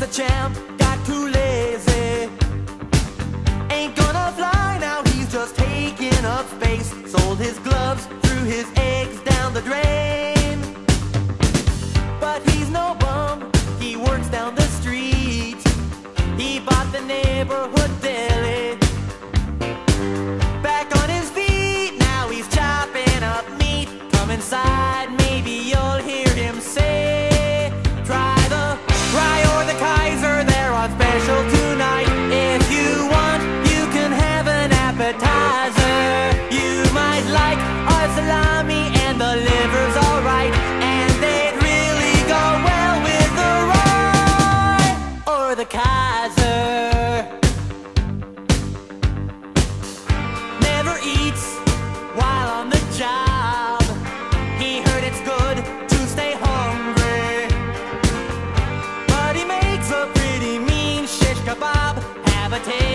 the champ got too lazy. Ain't gonna fly now, he's just taking up space. Sold his gloves, threw his eggs down the drain. But he's no bum, he works down the street. He bought the neighborhood deli. Back on his feet, now he's chopping up meat. Come inside, appetizer you might like our salami and the liver's alright. And they'd really go well with the rye or the Kaiser. Never eats while on the job. He heard it's good to stay hungry. But he makes a pretty mean shish kebab. Have a taste.